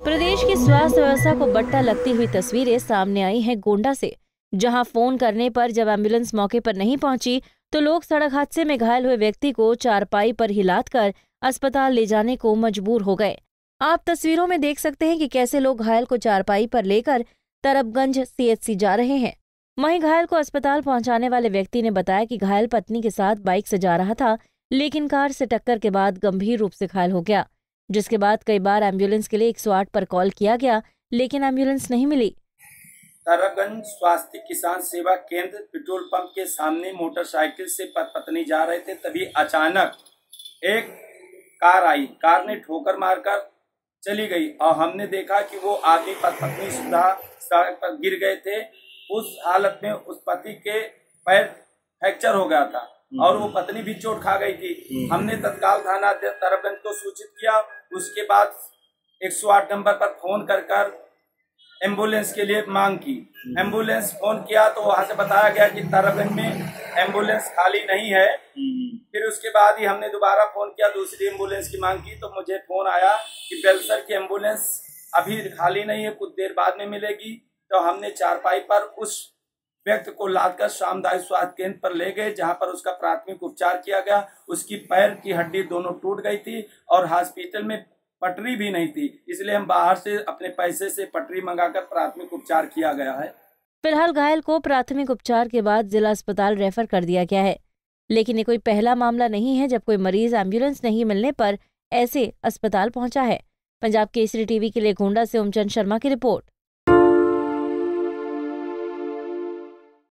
प्रदेश की स्वास्थ्य व्यवस्था को बट्टा लगती हुई तस्वीरें सामने आई हैं गोंडा से। जहाँ फ़ोन करने पर जब एंबुलेंस मौके पर नहीं पहुँची तो लोग सड़क हादसे में घायल हुए व्यक्ति को चारपाई पर हिलात कर अस्पताल ले जाने को मजबूर हो गए। आप तस्वीरों में देख सकते हैं कि कैसे लोग घायल को चारपाई पर लेकर तरबगंज सीएचसी जा रहे हैं। वहीं घायल को अस्पताल पहुँचाने वाले व्यक्ति ने बताया कि घायल पत्नी के साथ बाइक से जा रहा था, लेकिन कार से टक्कर के बाद गंभीर रूप से घायल हो गया। जिसके बाद कई बार एंबुलेंस के लिए 108 पर कॉल किया गया, लेकिन एंबुलेंस नहीं मिली। तारागंज स्वास्थ्य किसान सेवा केंद्र पेट्रोल पंप के सामने मोटरसाइकिल से पत्नी जा रहे थे, तभी अचानक एक कार आई। कार ने ठोकर मारकर चली गई और हमने देखा कि वो आदमी पत्नी सुधा सड़क पर गिर गए थे। उस हालत में उस पति के पैर फ्रैक्चर हो गया था। और वो पत्नी भी चोट खा गई थी। हमने तत्काल थाना तरफगंज को सूचित किया। उसके बाद 108 नंबर पर फ़ोन कर कर एंबुलेंस के लिए मांग की। एंबुलेंस फ़ोन किया तो वहाँ से बताया गया कि तरफगंज में एंबुलेंस खाली नहीं है। फिर उसके बाद ही हमने दोबारा फ़ोन किया दूसरी एंबुलेंस की मांग की। तो मुझे फ़ोन आया कि बेलसर की एंबुलेंस अभी खाली नहीं है कुछ देर बाद में मिलेगी। तो हमने चारपाई पर उस व्यक्ति को लादकर सामुदायिक स्वास्थ्य केंद्र पर ले गए, जहाँ पर उसका प्राथमिक उपचार किया गया। उसकी पैर की हड्डी दोनों टूट गई थी और हॉस्पिटल में पटरी भी नहीं थी, इसलिए हम बाहर से अपने पैसे से पटरी मंगाकर प्राथमिक उपचार किया गया है। फ़िलहाल घायल को प्राथमिक उपचार के बाद जिला अस्पताल रेफर कर दिया गया है। लेकिन ये कोई पहला मामला नहीं है जब कोई मरीज़ एंबुलेंस नहीं मिलने पर ऐसे अस्पताल पहुँचा है। पंजाब केसरी टीवी के लिए गोंडा से ओमचंद शर्मा की रिपोर्ट।